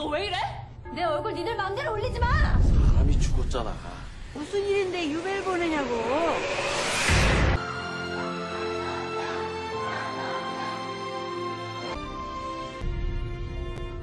너 왜 이래? 내 얼굴 니들 맘대로 올리지 마! 사람이 죽었잖아. 무슨 일인데 유배를 보내냐고.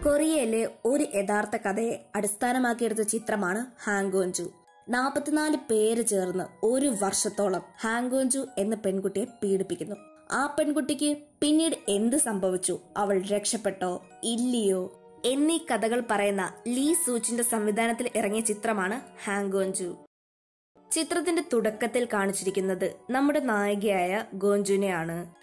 കൊറിയയിലെ ഒരു യഥാർത്ഥ കഥയെ അടിസ്ഥാനമാക്കിയെടുത്ത ചിത്രമാണ് ഹാങ്കോഞ്ചു നാൽപ്പത്തിനാല് പേര് ചേർന്ന് ഒരു വർഷത്തോളം ഹാങ്കോഞ്ചു എന്ന പെൺകുട്ടിയെ പീഡിപ്പിക്കുന്നു ആ പെൺകുട്ടിക്ക് പിന്നീട് എന്ത് സംഭവിച്ചു അവൾ രക്ഷപ്പെട്ടോ ഇല്ലയോ എന്നീ കഥകൾ പറയുന്ന ലീ സൂച്ചിന്റെ സംവിധാനത്തിൽ ഇറങ്ങിയ ചിത്രമാണ് ഹാങ്കോഞ്ചു ചിത്രത്തിന്റെ തുടക്കത്തിൽ കാണിച്ചിരിക്കുന്നത് നമ്മുടെ നായികയായ ഗോഞ്ചുവിനെയാണ്.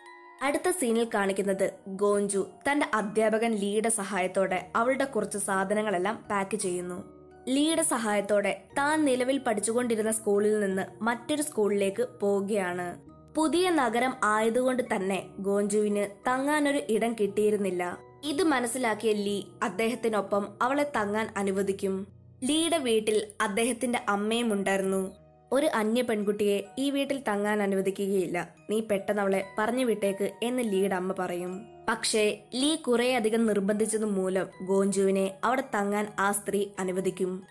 അടുത്ത സീനിൽ കാണിക്കുന്നത് ഗോഞ്ചു തന്റെ അധ്യാപകൻ ലീയുടെ സഹായത്തോടെ അവളുടെ കുറച്ച് സാധനങ്ങളെല്ലാം പാക്ക് ചെയ്യുന്നു. ലീയുടെ സഹായത്തോടെ താൻ നിലവിൽ പഠിച്ചുകൊണ്ടിരുന്ന സ്കൂളിൽ നിന്ന് മറ്റൊരു സ്കൂളിലേക്ക് പോവുകയാണ്. പുതിയ നഗരം ആയതുകൊണ്ട് തന്നെ ഗോഞ്ചുവിന് തങ്ങാനൊരു ഇടം കിട്ടിയിരുന്നില്ല. ഇത് മനസ്സിലാക്കിയ ലീ അദ്ദേഹത്തിനൊപ്പം അവളെ തങ്ങാൻ അനുവദിക്കും. ലീയുടെ വീട്ടിൽ അദ്ദേഹത്തിന്റെ അമ്മയും ഉണ്ടായിരുന്നു. ഒരു അന്യ പെൺകുട്ടിയെ ഈ വീട്ടിൽ തങ്ങാൻ അനുവദിക്കുകയില്ല. നീ പെട്ടെന്ന് അവളെ പറഞ്ഞു വിട്ടേക്ക് എന്ന് ലീയുടെ അമ്മ പറയും. പക്ഷേ ലീ കുറേയധികം നിർബന്ധിച്ചതു മൂലം ഗോഞ്ചുവിനെ അവിടെ തങ്ങാൻ ആ സ്ത്രീ അനുവദിക്കും.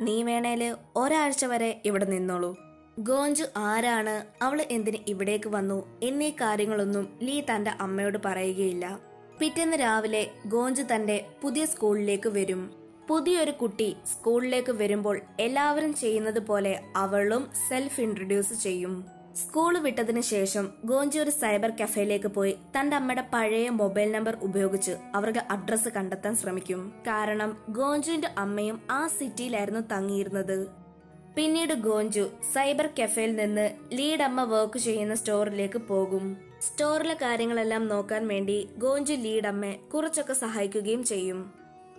നീ വേണേൽ ഒരാഴ്ച വരെ ഇവിടെ നിന്നോളൂ. ഗോഞ്ചു ആരാണ്? അവൾ എന്തിന് ഇവിടേക്ക് വന്നു? എന്നീ കാര്യങ്ങളൊന്നും ലീ തന്റെ അമ്മയോട് പറയുകയില്ല. പിറ്റേന്ന് രാവിലെ ഗോഞ്ച് തന്റെ പുതിയ സ്കൂളിലേക്ക് വരും. പുതിയൊരു കുട്ടി സ്കൂളിലേക്ക് വരുമ്പോൾ എല്ലാവരും ചെയ്യുന്നത് പോലെ അവളും സെൽഫ് ഇൻട്രൊഡ്യൂസ് ചെയ്യും. സ്കൂൾ വിട്ടതിന് ശേഷം ഗോഞ്ചി ഒരു സൈബർ കഫേയിലേക്ക് പോയി തന്റെ അമ്മയുടെ പഴയ മൊബൈൽ നമ്പർ ഉപയോഗിച്ച് അവർക്ക് അഡ്രസ്സ് കണ്ടെത്താൻ ശ്രമിക്കും. കാരണം ഗോഞ്ചുവിന്റെ അമ്മയും ആ സിറ്റിയിലായിരുന്നു തങ്ങിയിരുന്നത്. പിന്നീട് ഗോഞ്ചു സൈബർ കഫേയിൽ നിന്ന് ലീഡ് അമ്മ വർക്ക് ചെയ്യുന്ന സ്റ്റോറിലേക്ക് പോകും. സ്റ്റോറിലെ കാര്യങ്ങളെല്ലാം നോക്കാൻ വേണ്ടി ഗോഞ്ചു ലീഡ് അമ്മയെ കുറച്ചൊക്കെ സഹായിക്കുകയും ചെയ്യും.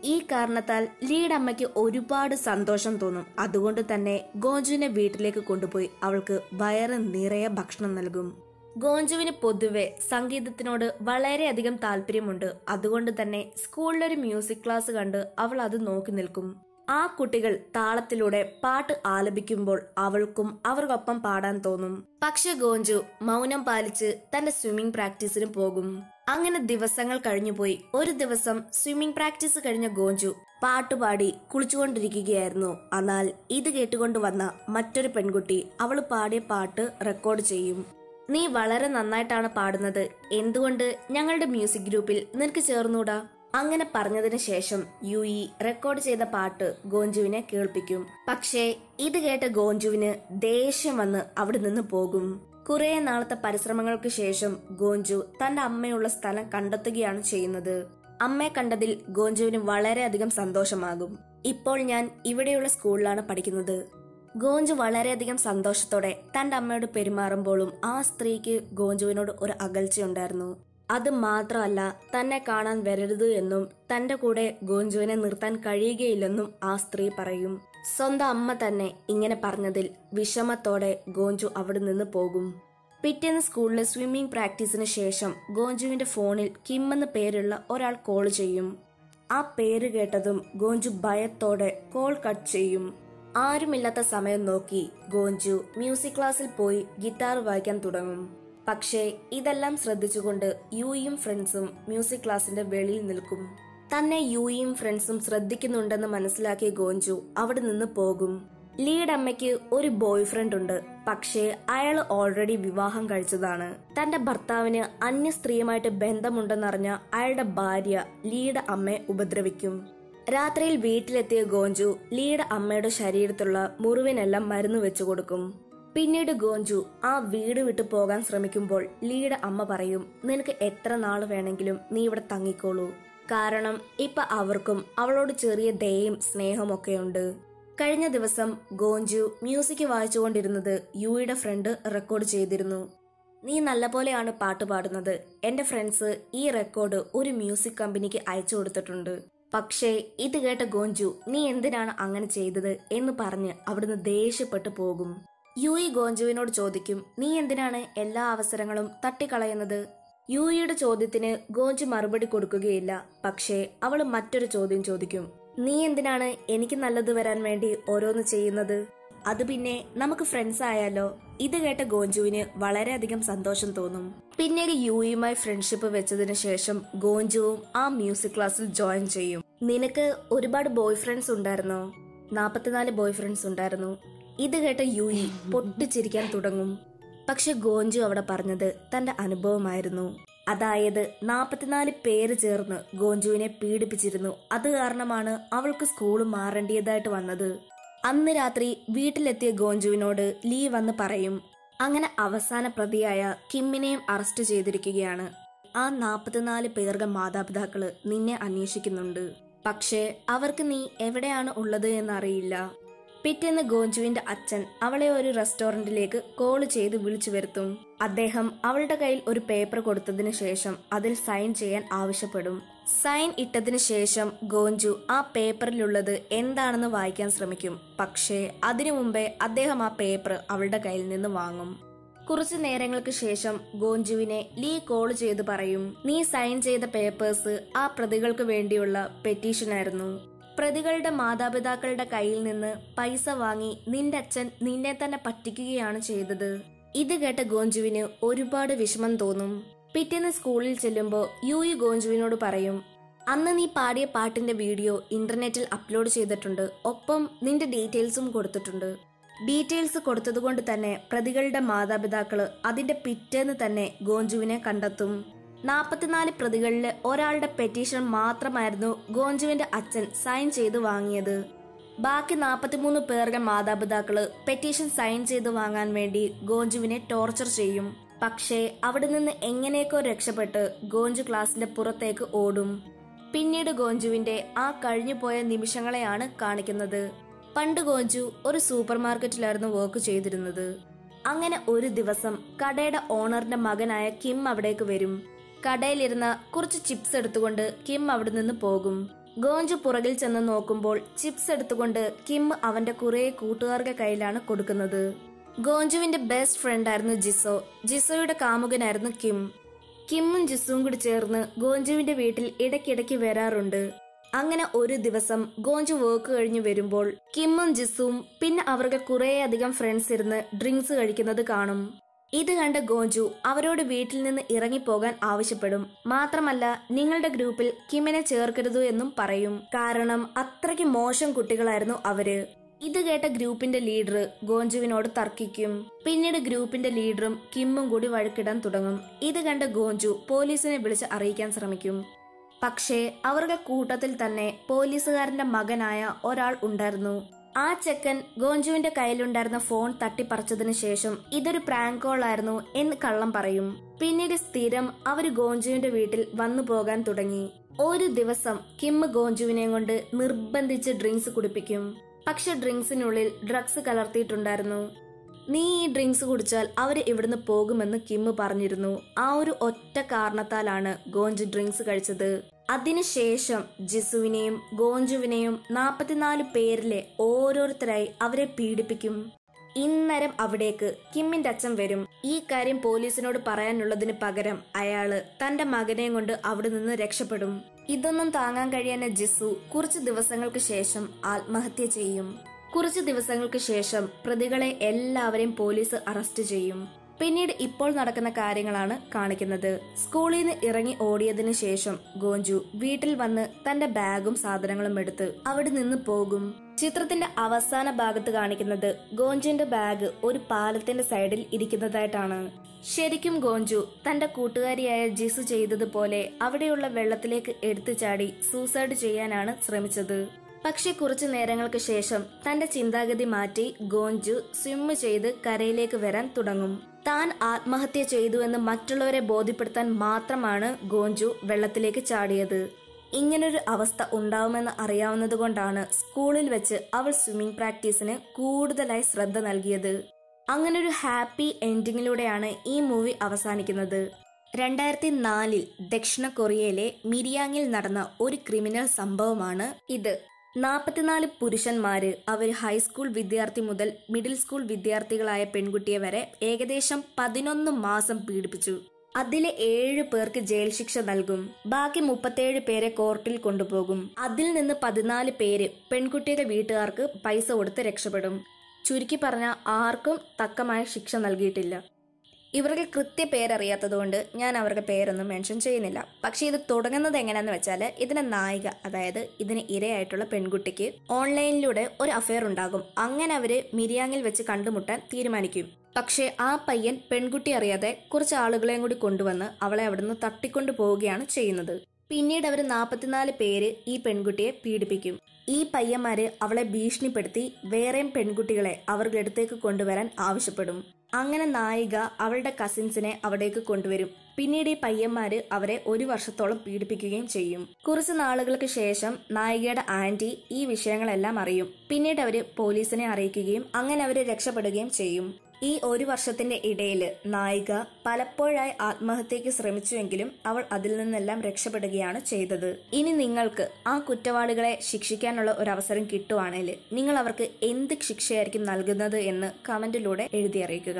ഈ കാരണത്താൽ ലീഡ് അമ്മയ്ക്ക് ഒരുപാട് സന്തോഷം തോന്നും. അതുകൊണ്ട് തന്നെ ഗോഞ്ചുവിനെ വീട്ടിലേക്ക് കൊണ്ടുപോയി അവൾക്ക് വയറ് നിറയെ ഭക്ഷണം നൽകും. ഗോഞ്ചുവിന് പൊതുവെ സംഗീതത്തിനോട് വളരെയധികം താല്പര്യമുണ്ട്. അതുകൊണ്ട് തന്നെ സ്കൂളിലൊരു മ്യൂസിക് ക്ലാസ് കണ്ട് അവൾ അത് നോക്കി നിൽക്കും. ആ കുട്ടികൾ താളത്തിലൂടെ പാട്ട് ആലപിക്കുമ്പോൾ അവൾക്കും അവർക്കൊപ്പം പാടാൻ തോന്നും. പക്ഷെ ഗോഞ്ചു മൗനം പാലിച്ച് തന്റെ സ്വിമ്മിംഗ് പ്രാക്ടീസിന് പോകും. അങ്ങനെ ദിവസങ്ങൾ കഴിഞ്ഞുപോയി. ഒരു ദിവസം സ്വിമ്മിംഗ് പ്രാക്ടീസ് കഴിഞ്ഞ ഗോഞ്ചു പാട്ടുപാടി കുളിച്ചുകൊണ്ടിരിക്കുകയായിരുന്നു. എന്നാൽ ഇത് കേട്ടുകൊണ്ട് വന്ന മറ്റൊരു പെൺകുട്ടി അവൾ പാടിയ പാട്ട് റെക്കോർഡ് ചെയ്യും. നീ വളരെ നന്നായിട്ടാണ് പാടുന്നത്. എന്തുകൊണ്ട് ഞങ്ങളുടെ മ്യൂസിക് ഗ്രൂപ്പിൽ നിനക്ക് ചേർന്നൂടാ? അങ്ങനെ പറഞ്ഞതിന് ശേഷം യു ഇ റെക്കോർഡ് ചെയ്ത പാട്ട് ഗോഞ്ചുവിനെ കേൾപ്പിക്കും. പക്ഷേ ഇത് കേട്ട ഗോഞ്ചുവിന് ദേഷ്യം വന്ന് അവിടെ നിന്ന് പോകും. കുറെ നാളത്തെ പരിശ്രമങ്ങൾക്ക് ശേഷം ഗോഞ്ചു തന്റെ അമ്മയുള്ള സ്ഥലം കണ്ടെത്തുകയാണ് ചെയ്യുന്നത്. അമ്മയെ കണ്ടതിൽ ഗോഞ്ചുവിന് വളരെയധികം സന്തോഷമാകും. ഇപ്പോൾ ഞാൻ ഇവിടെയുള്ള സ്കൂളിലാണ് പഠിക്കുന്നത്. ഗോഞ്ചു വളരെയധികം സന്തോഷത്തോടെ തന്റെ അമ്മയോട് പെരുമാറുമ്പോഴും ആ സ്ത്രീക്ക് ഗോഞ്ചുവിനോട് ഒരു അകൽച്ചയുണ്ടായിരുന്നു. അത് മാത്രമല്ല തന്നെ കാണാൻ വരരുത് എന്നും തന്റെ കൂടെ ഗോഞ്ചുവിനെ നിർത്താൻ കഴിയുകയില്ലെന്നും ആ സ്ത്രീ പറയും. സ്വന്തം അമ്മ തന്നെ ഇങ്ങനെ പറഞ്ഞതിൽ വിഷമത്തോടെ ഗോഞ്ചു അവിടെ നിന്ന് പോകും. പിറ്റേന്ന് സ്കൂളിലെ സ്വിമ്മിംഗ് പ്രാക്ടീസിന് ശേഷം ഗോഞ്ചുവിന്റെ ഫോണിൽ കിം എന്ന പേരുള്ള ഒരാൾ കോൾ ചെയ്യും. ആ പേര് കേട്ടതും ഗോഞ്ചു ഭയത്തോടെ കോൾ കട്ട് ചെയ്യും. ആരുമില്ലാത്ത സമയം നോക്കി ഗോഞ്ചു മ്യൂസിക് ക്ലാസ്സിൽ പോയി ഗിറ്റാർ വായിക്കാൻ തുടങ്ങും. പക്ഷേ ഇതെല്ലാം ശ്രദ്ധിച്ചുകൊണ്ട് യുയും ഫ്രണ്ട്സും മ്യൂസിക് ക്ലാസിന്റെ വെളിയിൽ നിൽക്കും. തന്നെ യുയും ഫ്രണ്ട്സും ശ്രദ്ധിക്കുന്നുണ്ടെന്ന് മനസ്സിലാക്കിയ ഗോഞ്ചു അവിടെ നിന്ന് പോകും. ലീഡ് അമ്മയ്ക്ക് ഒരു ബോയ് ഫ്രണ്ട് ഉണ്ട്. പക്ഷേ അയാൾ ഓൾറെഡി വിവാഹം കഴിച്ചതാണ്. തന്റെ ഭർത്താവിന് അന്യ സ്ത്രീയുമായിട്ട് ബന്ധമുണ്ടെന്നറിഞ്ഞ അയാളുടെ ഭാര്യ ലീഡ് അമ്മയെ ഉപദ്രവിക്കും. രാത്രിയിൽ വീട്ടിലെത്തിയ ഗോഞ്ചു ലീഡ് അമ്മയുടെ ശരീരത്തുള്ള മുറിവിനെല്ലാം മരുന്ന് വെച്ചു കൊടുക്കും പിന്നീട് ഗോഞ്ചു ആ വീട് വിട്ടു പോകാൻ ശ്രമിക്കുമ്പോൾ ലീയുടെ അമ്മ പറയും നിനക്ക് എത്ര നാൾ വേണമെങ്കിലും നീ ഇവിടെ തങ്ങിക്കോളൂ. കാരണം ഇപ്പൊ അവർക്കും അവളോട് ചെറിയ ദയയും സ്നേഹമൊക്കെയുണ്ട് കഴിഞ്ഞ ദിവസം ഗോഞ്ചു മ്യൂസിക് വായിച്ചുകൊണ്ടിരുന്നത് യുയുടെ ഫ്രണ്ട് റെക്കോർഡ് ചെയ്തിരുന്നു. നീ നല്ല പോലെയാണ് പാട്ട് പാടുന്നത്. എന്റെ ഫ്രണ്ട്സ് ഈ റെക്കോർഡ് ഒരു മ്യൂസിക് കമ്പനിക്ക് അയച്ചു കൊടുത്തിട്ടുണ്ട്. പക്ഷേ ഇത് കേട്ട ഗോഞ്ചു നീ എന്തിനാണ് അങ്ങനെ ചെയ്തത്? എന്ന് പറഞ്ഞ് അവിടുന്ന് ദേഷ്യപ്പെട്ടു പോകും. യുയി ഗോഞ്ചുവിനോട് ചോദിക്കും നീ എന്തിനാണ് എല്ലാ അവസരങ്ങളും തട്ടിക്കളയുന്നത്? യുയിയുടെ ചോദ്യത്തിന് ഗോഞ്ചു മറുപടി കൊടുക്കുകയില്ല. പക്ഷേ അവൾ മറ്റൊരു ചോദ്യം ചോദിക്കും നീ എന്തിനാണ് എനിക്ക് നല്ലത് വരാൻ വേണ്ടി ഓരോന്ന് ചെയ്യുന്നത്? അത് പിന്നെ നമുക്ക് ഫ്രണ്ട്സ് ആയാലോ? ഇത് കേട്ട ഗോഞ്ചുവിന് വളരെയധികം സന്തോഷം തോന്നും. പിന്നീട് യുയുമായി ഫ്രണ്ട്ഷിപ്പ് വെച്ചതിന് ശേഷം ഗോഞ്ചുവും ആ മ്യൂസിക് ക്ലാസ്സിൽ ജോയിൻ ചെയ്യും. നിനക്ക് ഒരുപാട് ബോയ് ഫ്രണ്ട്സ് ഉണ്ടായിരുന്നോ? നാപ്പത്തിനാല് ബോയ് ഫ്രണ്ട്സ് ഉണ്ടായിരുന്നു. ഇത് കേട്ട യുയി പൊട്ടിച്ചിരിക്കാൻ തുടങ്ങും. പക്ഷെ ഗോഞ്ചു അവിടെ പറഞ്ഞത് തന്റെ അനുഭവമായിരുന്നു. അതായത് നാപ്പത്തിനാല് പേര് ചേർന്ന് ഗോഞ്ചുവിനെ പീഡിപ്പിച്ചിരുന്നു. അത് കാരണമാണ് അവൾക്ക് സ്കൂൾ മാറേണ്ടിയതായിട്ട് വന്നത്. അന്ന് രാത്രി വീട്ടിലെത്തിയ ഗോഞ്ചുവിനോട് ലീ വന്ന് പറയും അങ്ങനെ അവസാന പ്രതിയായ കിമ്മിനെയും അറസ്റ്റ് ചെയ്തിരിക്കുകയാണ്. ആ നാപ്പത്തിനാല് പേരുടെ മാതാപിതാക്കൾ നിന്നെ അന്വേഷിക്കുന്നുണ്ട്. പക്ഷേ അവർക്ക് നീ എവിടെയാണ് ഉള്ളത് എന്നറിയില്ല. പിറ്റേന്ന് ഗോഞ്ചുവിന്റെ അച്ഛൻ അവളെ ഒരു റെസ്റ്റോറന്റിലേക്ക് കോൾ ചെയ്ത് വിളിച്ചു വരുത്തും. അദ്ദേഹം അവളുടെ കയ്യിൽ ഒരു പേപ്പർ കൊടുത്തതിന് ശേഷം അതിൽ സൈൻ ചെയ്യാൻ ആവശ്യപ്പെടും. സൈൻ ഇട്ടതിന് ശേഷം ഗോഞ്ചു ആ പേപ്പറിലുള്ളത് എന്താണെന്ന് വായിക്കാൻ ശ്രമിക്കും. പക്ഷേ അതിനു മുമ്പേ അദ്ദേഹം ആ പേപ്പർ അവളുടെ കയ്യിൽ നിന്ന് വാങ്ങും. കുറച്ചു നേരങ്ങൾക്ക് ശേഷം ഗോഞ്ചുവിനെ ലീ കോൾ ചെയ്ത് പറയും നീ സൈൻ ചെയ്ത പേപ്പേഴ്സ് ആ പ്രതികൾക്ക് വേണ്ടിയുള്ള പെറ്റീഷനായിരുന്നു. പ്രതികളുടെ മാതാപിതാക്കളുടെ കയ്യിൽ നിന്ന് പൈസ വാങ്ങി നിന്റെ അച്ഛൻ നിന്നെ തന്നെ പറ്റിക്കുകയാണ് ചെയ്തത്. ഇത് കേട്ട ഗോഞ്ചുവിന് ഒരുപാട് വിഷമം തോന്നും. പിറ്റേന്ന് സ്കൂളിൽ ചെല്ലുമ്പോൾ യു ഗോഞ്ചുവിനോട് പറയും അന്ന് നീ പാടിയ പാട്ടിന്റെ വീഡിയോ ഇന്റർനെറ്റിൽ അപ്ലോഡ് ചെയ്തിട്ടുണ്ട്. ഒപ്പം നിന്റെ ഡീറ്റെയിൽസും കൊടുത്തിട്ടുണ്ട്. ഡീറ്റെയിൽസ് കൊടുത്തതുകൊണ്ട് തന്നെ പ്രതികളുടെ മാതാപിതാക്കൾ അതിന്റെ പിറ്റേന്ന് തന്നെ ഗോഞ്ചുവിനെ കണ്ടെത്തും. നാൽപ്പത്തിനാല് പ്രതികളിലെ ഒരാളുടെ പെറ്റീഷൻ മാത്രമായിരുന്നു ഗോഞ്ചുവിന്റെ അച്ഛൻ സൈൻ ചെയ്ത് വാങ്ങിയത്. ബാക്കി നാൽപ്പത്തിമൂന്ന് പേരുടെ മാതാപിതാക്കൾ പെറ്റീഷൻ സൈൻ ചെയ്ത് വാങ്ങാൻ വേണ്ടി ഗോഞ്ചുവിനെ ടോർച്ചർ ചെയ്യും. പക്ഷേ അവിടെ നിന്ന് എങ്ങനെയൊക്കെ രക്ഷപ്പെട്ട് ഗോഞ്ചു ക്ലാസിന്റെ പുറത്തേക്ക് ഓടും. പിന്നീട് ഗോഞ്ചുവിന്റെ ആ കഴിഞ്ഞുപോയ നിമിഷങ്ങളെയാണ് കാണിക്കുന്നത്. പണ്ട് ഗോഞ്ചു ഒരു സൂപ്പർ മാർക്കറ്റിലായിരുന്നു വർക്ക് ചെയ്തിരുന്നത്. അങ്ങനെ ഒരു ദിവസം കടയുടെ ഓണറിന്റെ മകനായ കിം അവിടേക്ക് വരും. കടയിലിരുന്ന കുറച്ച് ചിപ്സ് എടുത്തുകൊണ്ട് കിം അവിടെ നിന്ന് പോകും. ഗോഞ്ചു പുറകിൽ ചെന്ന് നോക്കുമ്പോൾ ചിപ്സ് എടുത്തുകൊണ്ട് കിം അവന്റെ കുറെ കൂട്ടുകാരുടെ കയ്യിലാണ് കൊടുക്കുന്നത്. ഗോഞ്ചുവിന്റെ ബെസ്റ്റ് ഫ്രണ്ട് ആയിരുന്നു ജിസോ. ജിസോയുടെ കാമുകനായിരുന്നു കിം. കിമ്മും ജിസുവും കൂടി ചേർന്ന് ഗോഞ്ചുവിന്റെ വീട്ടിൽ ഇടയ്ക്കിടയ്ക്ക് വരാറുണ്ട്. അങ്ങനെ ഒരു ദിവസം ഗോഞ്ചു വർക്ക് കഴിഞ്ഞു വരുമ്പോൾ കിമ്മും ജിസുവും പിന്നെ അവർക്ക് കുറേയധികം ഫ്രണ്ട്സ് ഇരുന്ന് ഡ്രിങ്ക്സ് കഴിക്കുന്നത് കാണും. ഇത് കണ്ട ഗോഞ്ചു അവരോട് വീട്ടിൽ നിന്ന് ഇറങ്ങിപ്പോകാൻ ആവശ്യപ്പെടും. മാത്രമല്ല നിങ്ങളുടെ ഗ്രൂപ്പിൽ കിമിനെ ചേർക്കരുത് എന്നും പറയും. കാരണം അത്രയ്ക്ക് മോശം കുട്ടികളായിരുന്നു അവർ. ഇത് കേട്ട ഗ്രൂപ്പിന്റെ ലീഡർ ഗോഞ്ചുവിനോട് തർക്കിക്കും. പിന്നീട് ഗ്രൂപ്പിന്റെ ലീഡറും കിമ്മും കൂടി വഴക്കിടാൻ തുടങ്ങും. ഇത് കണ്ട ഗോഞ്ചു പോലീസിനെ വിളിച്ച് അറിയിക്കാൻ ശ്രമിക്കും. പക്ഷേ അവരുടെ കൂട്ടത്തിൽ തന്നെ പോലീസുകാരന്റെ മകനായ ഒരാൾ ഉണ്ടായിരുന്നു. ആ ചെക്കൻ ഗോഞ്ചുവിന്റെ കയ്യിലുണ്ടായിരുന്ന ഫോൺ തട്ടിപ്പറിച്ചതിനു ശേഷം ഇതൊരു പ്രാങ്ക് കോൾ ആയിരുന്നു എന്ന് കള്ളം പറയും. പിന്നീട് സ്ഥിരം അവർ ഗോഞ്ചുവിന്റെ വീട്ടിൽ വന്നു പോകാൻ തുടങ്ങി. ഒരു ദിവസം കിം ഗോഞ്ചുവിനെ കൊണ്ട് നിർബന്ധിച്ച് ഡ്രിങ്ക്സ് കുടിപ്പിക്കും. പക്ഷെ ഡ്രിങ്ക്സിനുള്ളിൽ ഡ്രഗ്സ് കലർത്തിയിട്ടുണ്ടായിരുന്നു. നീ ഈ ഡ്രിങ്ക്സ് കുടിച്ചാൽ അവർ ഇവിടുന്ന് പോകുമെന്ന് കിം പറഞ്ഞിരുന്നു. ആ ഒരു ഒറ്റ കാരണത്താലാണ് ഗോഞ്ചു ഡ്രിങ്ക്സ് കഴിച്ചത്. അതിനുശേഷം ജിസുവിനെയും ഗോഞ്ചുവിനെയും നാൽപ്പത്തിനാല് പേരിലെ ഓരോരുത്തരായി അവരെ പീഡിപ്പിക്കും. ഇന്നരം അവിടേക്ക് കിമ്മിന്റെ അച്ഛൻ വരും. ഈ കാര്യം പോലീസിനോട് പറയാനുള്ളതിന് പകരം അയാൾ തന്റെ മകനെയും കൊണ്ട് അവിടെ നിന്ന് രക്ഷപ്പെടും. ഇതൊന്നും താങ്ങാൻ കഴിയാന ജിസു കുറച്ച് ദിവസങ്ങൾക്ക് ശേഷം ആത്മഹത്യ ചെയ്യും. കുറച്ച് ദിവസങ്ങൾക്ക് ശേഷം പ്രതികളെ എല്ലാവരെയും പോലീസ് അറസ്റ്റ് ചെയ്യും. പിന്നീട് ഇപ്പോൾ നടക്കുന്ന കാര്യങ്ങളാണ് കാണിക്കുന്നത്. സ്കൂളിൽ നിന്ന് ഇറങ്ങി ഓടിയതിനു ശേഷം ഗോഞ്ചു വീട്ടിൽ വന്ന് തന്റെ ബാഗും സാധനങ്ങളും എടുത്ത് അവിടെ നിന്ന് പോകും. ചിത്രത്തിന്റെ അവസാന ഭാഗത്ത് കാണിക്കുന്നത് ഗോഞ്ചുവിന്റെ ബാഗ് ഒരു പാലത്തിന്റെ സൈഡിൽ ഇരിക്കുന്നതായിട്ടാണ്. ശരിക്കും ഗോഞ്ചു തന്റെ കൂട്ടുകാരിയായ ജിസു ചെയ്തതുപോലെ അവിടെയുള്ള വെള്ളത്തിലേക്ക് എടുത്തു ചാടി സൂസൈഡ് ചെയ്യാനാണ് ശ്രമിച്ചത്. പക്ഷെ കുറച്ചു നേരങ്ങൾക്ക് ശേഷം തന്റെ ചിന്താഗതി മാറ്റി ഗോഞ്ചു സ്വിമ്മ് ചെയ്ത് കരയിലേക്ക് വരാൻ തുടങ്ങും. താൻ ആത്മഹത്യ ചെയ്തു എന്ന് മറ്റുള്ളവരെ ബോധ്യപ്പെടുത്താൻ മാത്രമാണ് ഗോഞ്ചു വെള്ളത്തിലേക്ക് ചാടിയത്. ഇങ്ങനൊരു അവസ്ഥ ഉണ്ടാവുമെന്ന് അറിയാവുന്നതുകൊണ്ടാണ് സ്കൂളിൽ വെച്ച് അവൾ സ്വിമ്മിംഗ് പ്രാക്ടീസിന് കൂടുതലായി ശ്രദ്ധ നൽകിയത്. അങ്ങനൊരു ഹാപ്പി എൻഡിങ്ങിലൂടെയാണ് ഈ മൂവി അവസാനിക്കുന്നത്. രണ്ടായിരത്തി നാലിൽ ദക്ഷിണ കൊറിയയിലെ മിരിയാങ്ങിൽ നടന്ന ഒരു ക്രിമിനൽ സംഭവമാണ് ഇത്. നാൽപ്പത്തിനാല് പുരുഷന്മാര് അവർ ഹൈസ്കൂൾ വിദ്യാർത്ഥി മുതൽ മിഡിൽ സ്കൂൾ വിദ്യാർത്ഥികളായ പെൺകുട്ടിയെ വരെ ഏകദേശം പതിനൊന്ന് മാസം പീഡിപ്പിച്ചു. അതിലെ ഏഴ് പേർക്ക് ജയിൽ ശിക്ഷ നൽകും. ബാക്കി മുപ്പത്തേഴ് പേരെ കോർട്ടിൽ കൊണ്ടുപോകും. അതിൽ നിന്ന് പതിനാല് പേര് പെൺകുട്ടിയുടെ വീട്ടുകാർക്ക് പൈസ കൊടുത്ത് രക്ഷപ്പെടും. ചുരുക്കി പറഞ്ഞ ആർക്കും തക്കമായ ശിക്ഷ നൽകിയിട്ടില്ല. ഇവർക്ക് കൃത്യ പേരറിയാത്തതുകൊണ്ട് ഞാൻ അവരുടെ പേരൊന്നും മെൻഷൻ ചെയ്യുന്നില്ല. പക്ഷേ ഇത് തുടങ്ങുന്നത് എങ്ങനെയാന്ന് വെച്ചാൽ ഇതിന് നായിക അതായത് ഇതിന് ഇരയായിട്ടുള്ള പെൺകുട്ടിക്ക് ഓൺലൈനിലൂടെ ഒരു അഫെയർ ഉണ്ടാകും. അങ്ങനെ അവർ മിരിയാങ്ങിൽ വെച്ച് കണ്ടുമുട്ടാൻ തീരുമാനിക്കും. പക്ഷേ ആ പയ്യൻ പെൺകുട്ടി അറിയാതെ കുറച്ച് ആളുകളെയും കൂടി കൊണ്ടുവന്ന് അവളെ അവിടുന്ന് തട്ടിക്കൊണ്ടു പോവുകയാണ് ചെയ്യുന്നത്. പിന്നീട് അവർ നാൽപ്പത്തിനാല് പേര് ഈ പെൺകുട്ടിയെ പീഡിപ്പിക്കും. ഈ പയ്യന്മാര് അവളെ ഭീഷണിപ്പെടുത്തി വേറെയും പെൺകുട്ടികളെ അവരുടെ അടുത്തേക്ക് കൊണ്ടുവരാൻ ആവശ്യപ്പെടും. അങ്ങനെ നായിക അവളുടെ കസിൻസിനെ അവിടേക്ക് കൊണ്ടുവരും. പിന്നീട് ഈ പയ്യന്മാര് അവരെ ഒരു വർഷത്തോളം പീഡിപ്പിക്കുകയും ചെയ്യും. കുറച്ച് നാളുകൾക്ക് ശേഷം നായികയുടെ ആന്റി ഈ വിഷയങ്ങളെല്ലാം അറിയും. പിന്നീട് അവർ പോലീസിനെ അറിയിക്കുകയും അങ്ങനെ അവർ രക്ഷപ്പെടുകയും ചെയ്യും. ഈ ഒരു വർഷത്തിന്റെ ഇടയിൽ നായിക പലപ്പോഴായി ആത്മഹത്യക്ക് ശ്രമിച്ചുവെങ്കിലും അവൾ അതിൽ നിന്നെല്ലാം രക്ഷപ്പെടുകയാണ് ചെയ്തത്. ഇനി നിങ്ങൾക്ക് ആ കുറ്റവാളികളെ ശിക്ഷിക്കാനുള്ള ഒരു അവസരം കിട്ടുവാണെങ്കിൽ നിങ്ങൾ അവർക്ക് എന്ത് ശിക്ഷയായിരിക്കും നൽകുന്നത് എന്ന് കമന്റിലൂടെ എഴുതി അറിയിക്കുക.